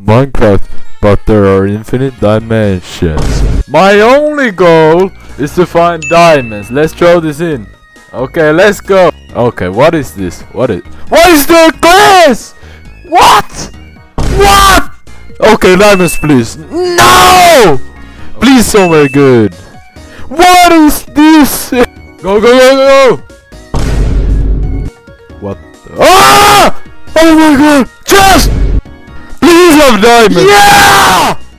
Minecraft, but there are infinite dimensions. My only goal is to find diamonds. Let's throw this in. Okay, let's go. Okay, what is this? What is? What is the glass? What? What? Okay, diamonds, please. No! Please, somewhere good. What is this? Go, go, go, go! What? Ah! Oh my god! Chest! Diamonds! Yeah!